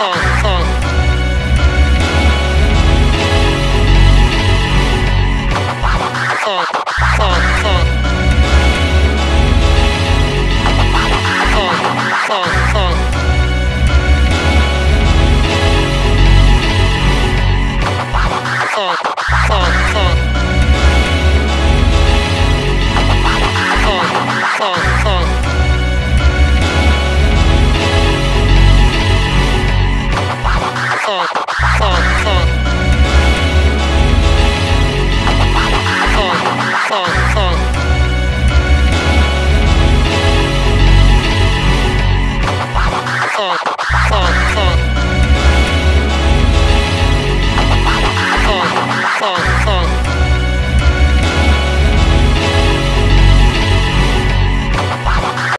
uh, uh, uh, uh. fuck, fuck, fuck.